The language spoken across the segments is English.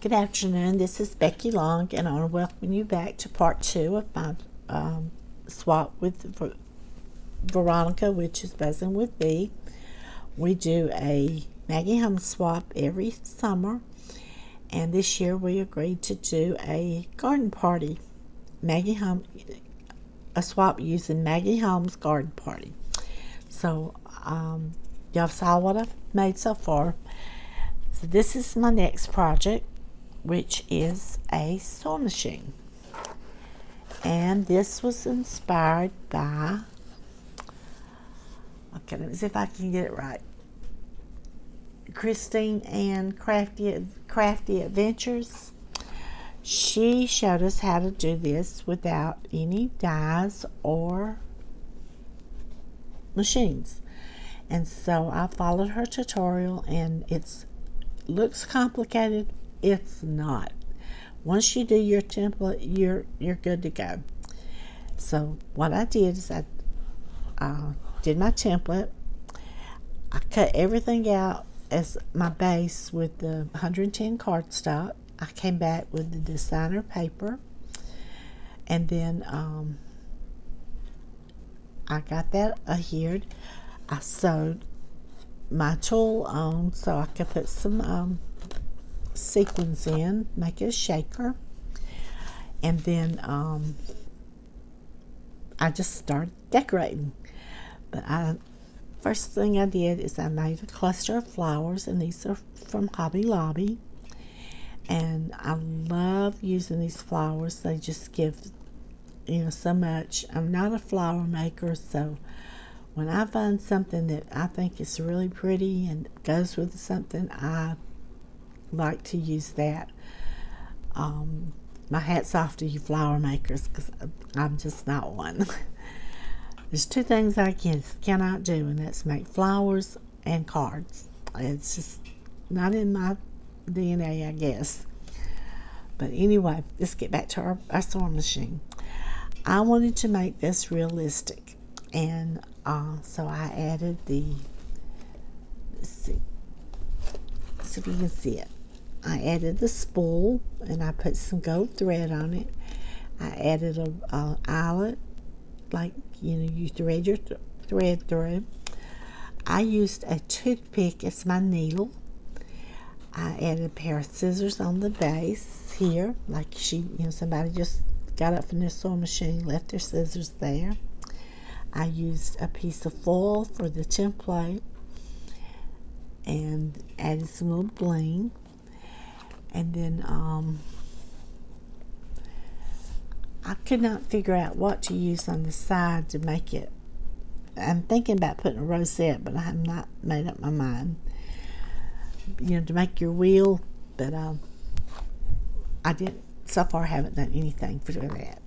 Good afternoon. This is Becky Long, and I want to welcome you back to part two of my um, swap with Ver- Veronica, which is Buzzing with Vee. We do a Maggie Holmes swap every summer, and this year we agreed to do a garden party. Maggie Holmes, a swap using Maggie Holmes garden party. So, um, y'all saw what I've made so far. So, this is my next project which is a sewing machine. And this was inspired by, okay, let me see if I can get it right. Kristianne Crafty, Crafty Adventures. She showed us how to do this without any dies or machines. And so I followed her tutorial and it's looks complicated it's not. Once you do your template, you're you're good to go. So what I did is I uh, did my template. I cut everything out as my base with the 110 cardstock. I came back with the designer paper, and then um, I got that adhered. I sewed my tulle on so I could put some um, sequins in, make it a shaker, and then um, I just started decorating. But I, first thing I did is I made a cluster of flowers, and these are from Hobby Lobby. And I love using these flowers. They just give, you know, so much. I'm not a flower maker, so when I find something that I think is really pretty and goes with something, I like to use that. Um, my hat's off to you flower makers because I'm just not one. There's two things I can, cannot do, and that's make flowers and cards. It's just not in my DNA, I guess. But anyway, let's get back to our, our sewing machine. I wanted to make this realistic, and uh, so I added the. Let's see. See if you can see it. I added the spool and I put some gold thread on it. I added a, a eyelet, like you know you thread your th thread through. I used a toothpick as my needle. I added a pair of scissors on the base here, like she, you know, somebody just got up from their sewing machine, left their scissors there. I used a piece of foil for the template and added some little bling and then um, I could not figure out what to use on the side to make it. I'm thinking about putting a rosette, but I have not made up my mind. You know, to make your wheel, but um, I didn't. So far, haven't done anything for that.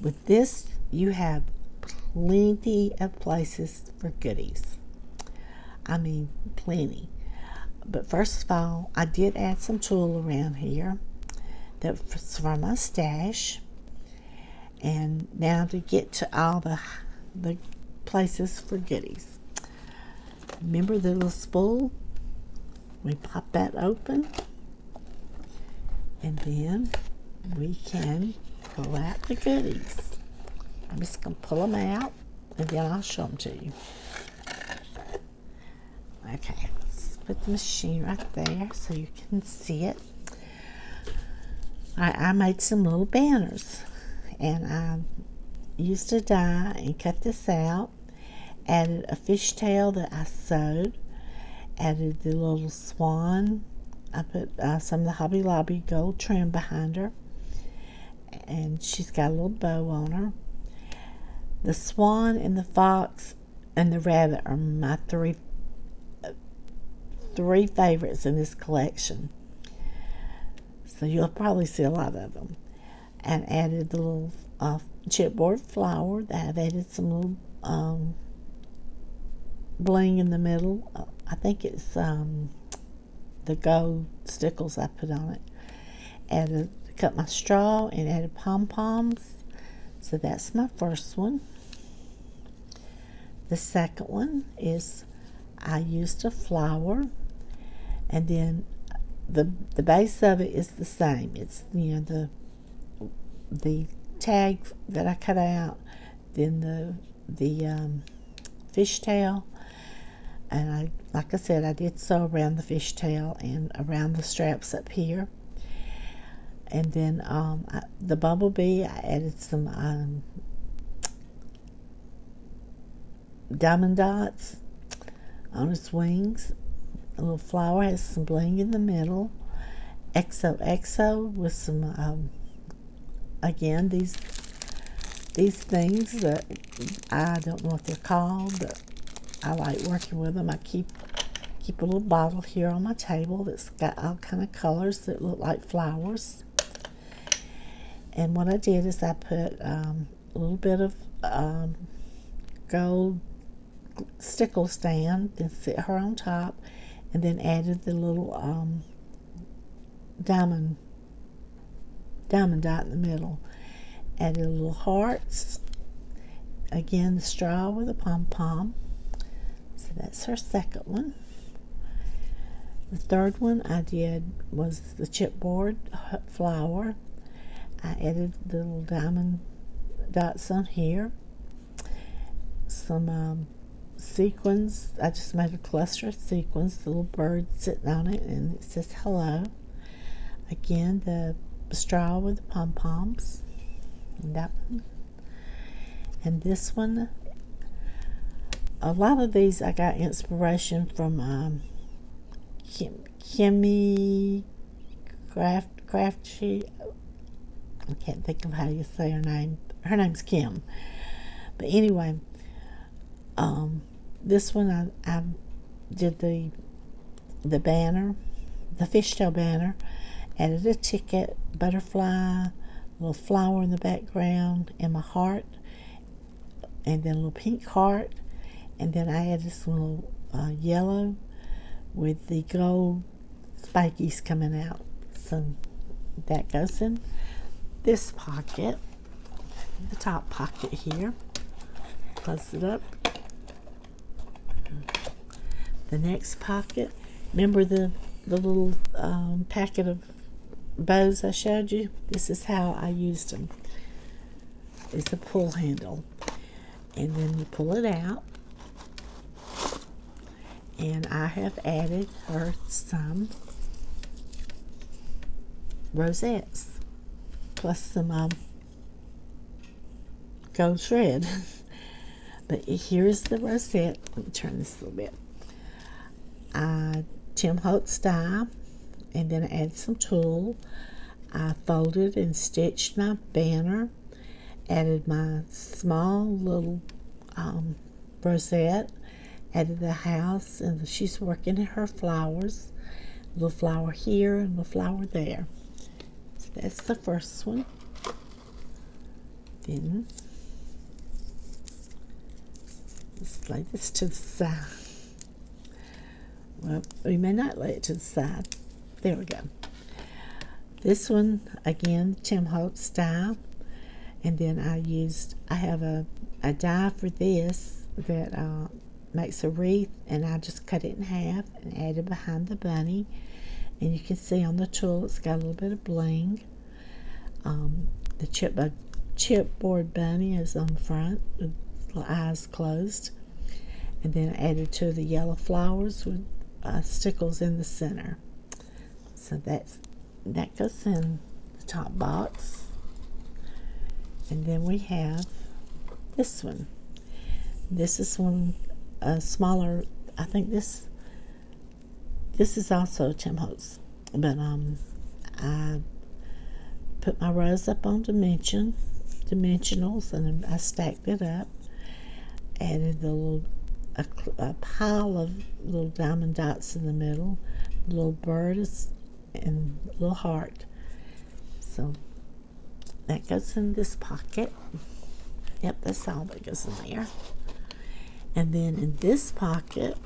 With this, you have plenty of places for goodies. I mean, plenty. But first of all, I did add some tulle around here that's from my stash. And now to get to all the, the places for goodies. Remember the little spool? We pop that open. And then we can pull out the goodies. I'm just going to pull them out and then I'll show them to you. Okay put the machine right there so you can see it. I, I made some little banners and I used a die and cut this out. Added a fishtail that I sewed. Added the little swan. I put uh, some of the Hobby Lobby gold trim behind her. And she's got a little bow on her. The swan and the fox and the rabbit are my three three favorites in this collection. So you'll probably see a lot of them. And added the little uh, chipboard flower. I've added some little um, bling in the middle. I think it's um, the gold stickles I put on it. Added, cut my straw and added pom poms. So that's my first one. The second one is I used a flower and then the the base of it is the same. It's you know the the tag that I cut out, then the the um, fishtail, and I like I said I did sew around the fishtail and around the straps up here. And then um, I, the bumblebee, I added some um, diamond dots on its wings. A little flower has some bling in the middle. XOXO with some, um, again, these these things that I don't know what they're called, but I like working with them. I keep keep a little bottle here on my table that's got all kind of colors that look like flowers. And what I did is I put um, a little bit of um, gold stickle stand, then sit her on top, and then added the little um, diamond diamond dot in the middle. Added little hearts. Again, the straw with a pom pom. So that's her second one. The third one I did was the chipboard flower. I added the little diamond dots on here. Some um, sequins. I just made a cluster of sequins, the little bird sitting on it, and it says hello. Again, the straw with the pom poms. And that one. And this one, a lot of these I got inspiration from um, Kim, Kimmy Craft Craft. She, I can't think of how you say her name. Her name's Kim. But anyway, um, this one I, I did the the banner, the fishtail banner, added a ticket, butterfly, little flower in the background, and my heart, and then a little pink heart, and then I added this little uh, yellow with the gold spikies coming out. So that goes in this pocket, the top pocket here. Close it up the next pocket. Remember the, the little um, packet of bows I showed you? This is how I used them. It's a pull handle. And then you pull it out. And I have added her some rosettes plus some um, gold shred. but here's the rosette. Let me turn this a little bit I Tim Holtz die and then I added some tulle. I folded and stitched my banner, added my small little um, rosette, added the house, and she's working her flowers. A little flower here and a little flower there. So that's the first one. Then let's lay this to the side. Well, we may not lay it to the side. There we go. This one, again, Tim Holtz style. And then I used, I have a, a die for this that uh, makes a wreath. And I just cut it in half and added behind the bunny. And you can see on the tool, it's got a little bit of bling. Um, the chip, uh, chipboard bunny is on the front eyes closed. And then I added two of the yellow flowers with uh, stickles in the center. So that's that goes in the top box. And then we have this one. This is one a smaller. I think this this is also Tim Holtz, but um, I put my rose up on dimension dimensionals and I stacked it up. Added the little a, a pile of little diamond dots in the middle, little birds, and little heart. So that goes in this pocket. Yep, that's all that goes in there. And then in this pocket,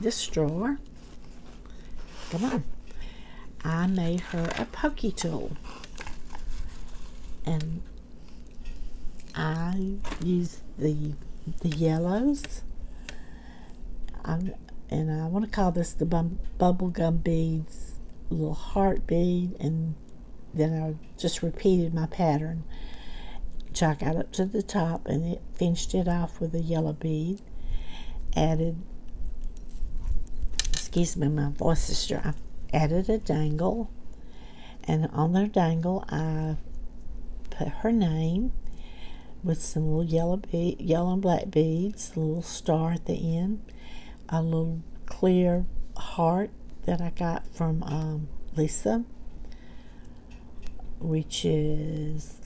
this drawer, come on, I made her a pokey tool. And I used the the yellows. Um, and I want to call this the bum, bubblegum beads little heart bead and then I just repeated my pattern. So I got up to the top and it finished it off with a yellow bead. Added excuse me my voice is dry. Added a dangle and on their dangle I put her name with some little yellow bead, yellow and black beads, a little star at the end, a little clear heart that I got from um, Lisa, which is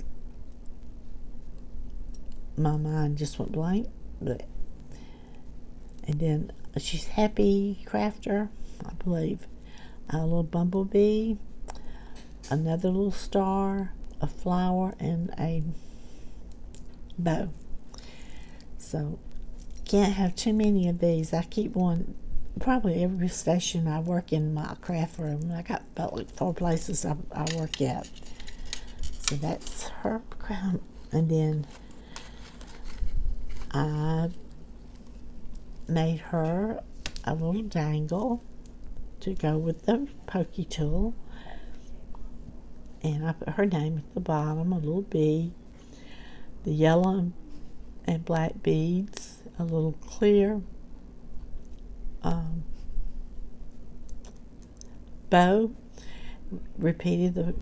my mind just went blank. But, and then she's happy crafter, I believe. A little bumblebee, another little star, a flower, and a bow. So can't have too many of these. I keep one probably every station I work in my craft room. I got about like four places I, I work at. So that's her crown. And then I made her a little dangle to go with the pokey tool. And I put her name at the bottom, a little bee. The yellow and black beads, a little clear um, bow, repeated the,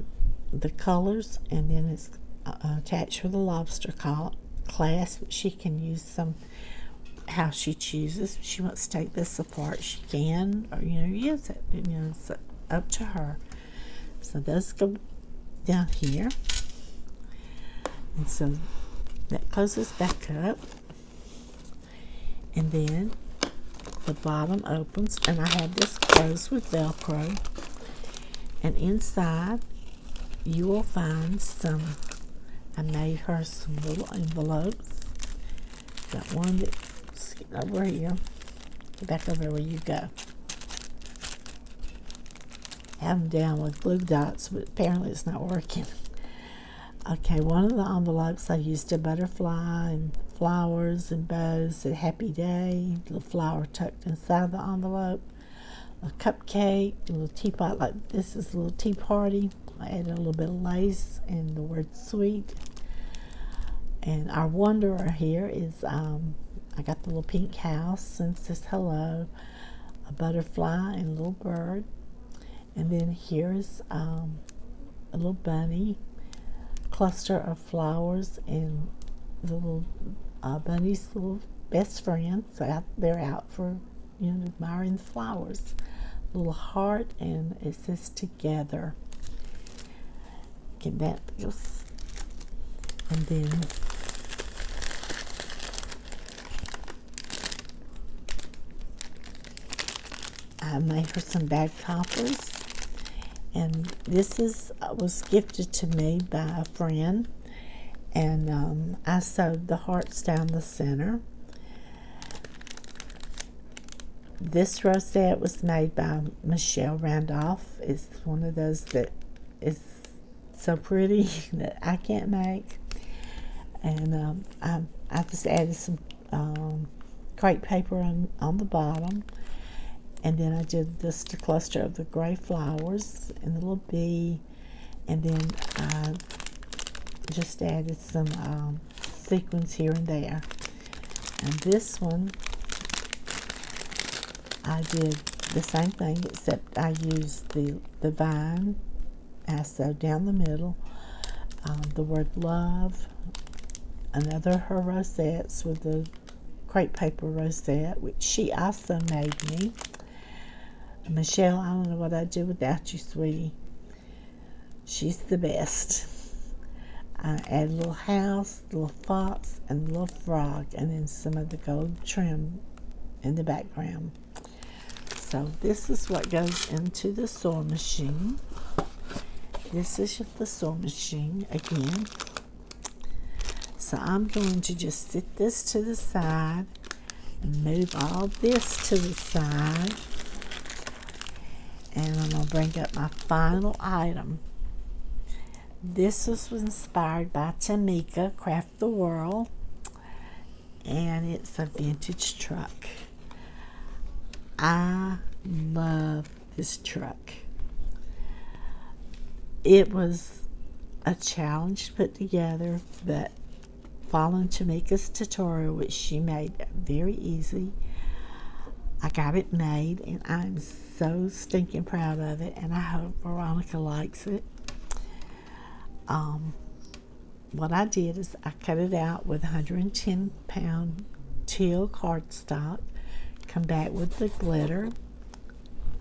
the colors, and then it's uh, attached with a lobster clasp. She can use some how she chooses. She wants to take this apart, she can, or you know, use it. You know, it's up to her. So those go down here, and so that closes back up, and then the bottom opens and I have this closed with velcro. And inside you will find some I made her some little envelopes. Got one that's over here. Get back over where you go. Have them down with glue dots but apparently it's not working okay one of the envelopes I used a butterfly and flowers and bows, a happy day, little flower tucked inside the envelope, a cupcake, a little teapot like this is a little tea party. I added a little bit of lace and the word sweet. And our wanderer here is, um, I got the little pink house and says hello, a butterfly and a little bird. And then here's um, a little bunny, cluster of flowers and the little uh, Bunny's little best friends. Out, they're out for, you know, admiring the flowers. Little heart, and it says together. Get that goes, and then I made her some bag toppers, and this is uh, was gifted to me by a friend and um, I sewed the hearts down the center. This rosette was made by Michelle Randolph. It's one of those that is so pretty that I can't make. And um, I, I just added some um, crepe paper on, on the bottom. And then I did a cluster of the gray flowers and the little bee. And then I just added some um, sequins here and there. And this one, I did the same thing except I used the, the vine. I down the middle um, the word love, another her rosettes with the crepe paper rosette, which she also made me. Michelle, I don't know what I'd do without you, sweetie. She's the best. I add a little house, little fox, and little frog, and then some of the gold trim in the background. So this is what goes into the sewing machine. This is the sewing machine again. So I'm going to just sit this to the side and move all this to the side. And I'm going to bring up my final item. This was inspired by Tamika Scrapdaworld, and it's a vintage truck. I love this truck. It was a challenge to put together, but following Tamika's tutorial, which she made very easy, I got it made and I'm so stinking proud of it and I hope Veronica likes it. Um, what I did is I cut it out with 110 pound teal cardstock, come back with the glitter,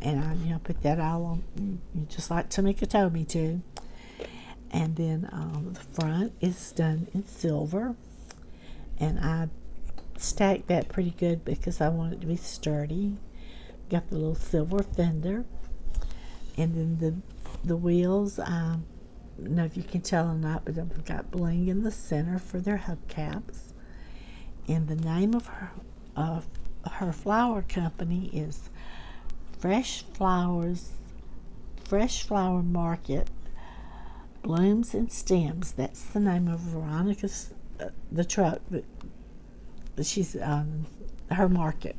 and I you know put that all on just like Tamika told me to. And then um, the front is done in silver, and I stacked that pretty good because I want it to be sturdy. Got the little silver fender, and then the the wheels. Um, I don't know if you can tell or not, but I've got bling in the center for their hubcaps. And the name of her of her flower company is Fresh Flowers, Fresh Flower Market, Blooms and Stems. That's the name of Veronica's uh, the truck that she's um, her market.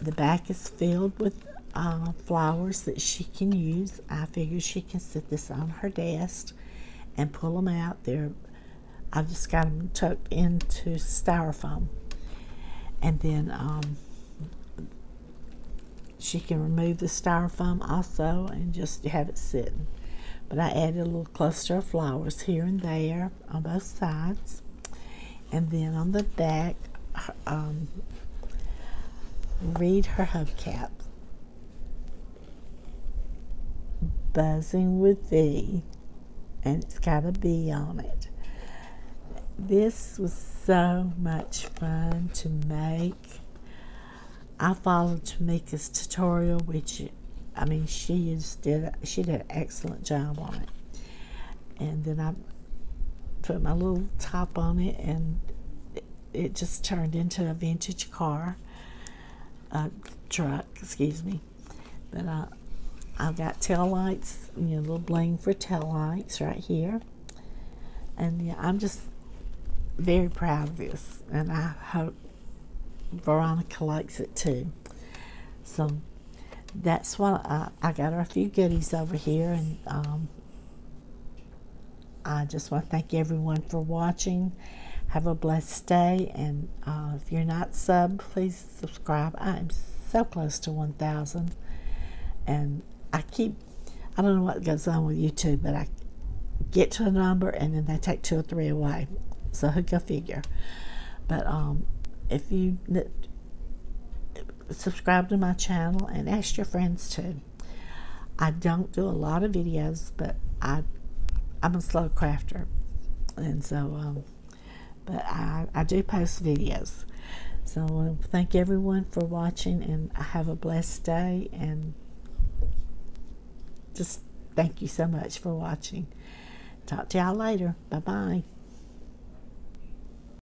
The back is filled with uh, flowers that she can use. I figure she can sit this on her desk and pull them out. There, I've just got them tucked into styrofoam, and then um, she can remove the styrofoam also and just have it sitting. But I added a little cluster of flowers here and there on both sides, and then on the back, um, read her hubcap. Buzzing with Vee, and it's got a bee on it. This was so much fun to make. I followed Tamika's tutorial, which I mean she did she did an excellent job on it. And then I put my little top on it, and it, just turned into a vintage car, a truck, excuse me. But uh, I've got tail lights, you know, a little bling for tail lights right here. And yeah, I'm just very proud of this, and I hope Veronica likes it too. So that's why I, I got her a few goodies over here, and um, I just want to thank everyone for watching. Have a blessed day, and uh, if you're not sub, please subscribe. I am so close to 1,000, and I keep, I don't know what goes on with YouTube, but I get to a number and then they take two or three away. So who can figure? But um, if you subscribe to my channel and ask your friends to. I don't do a lot of videos, but I I'm a slow crafter, and so um, but I I do post videos. So to thank everyone for watching, and have a blessed day and just thank you so much for watching. Talk to y'all later. Bye bye.